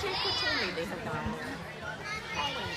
teacher could tell me they have gone there. Calling,